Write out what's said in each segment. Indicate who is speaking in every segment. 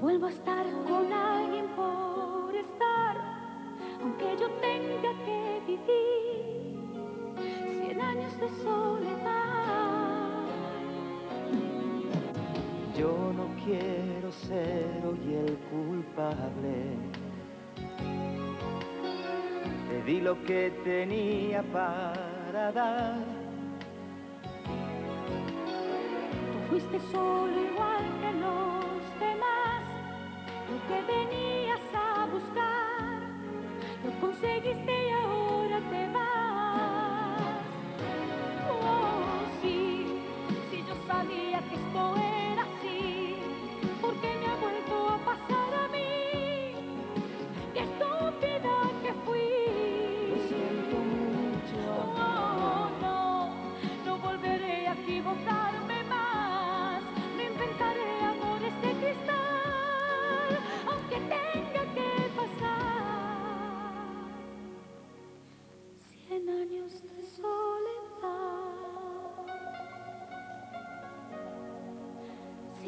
Speaker 1: vuelvo a estar con alguien por estar, aunque yo tenga que vivir cien años de soledad.
Speaker 2: Yo no quiero ser hoy el culpable. Te di lo que tenía para dar.
Speaker 1: Tú fuiste solo igual que no que venías a buscar.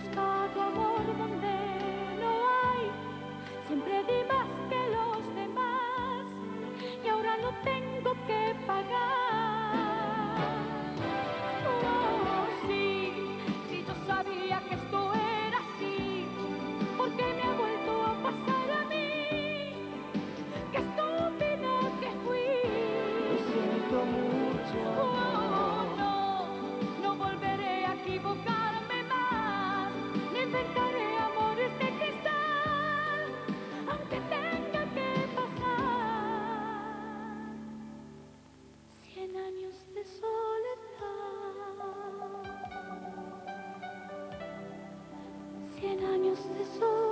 Speaker 1: buscado amor. this tesoros.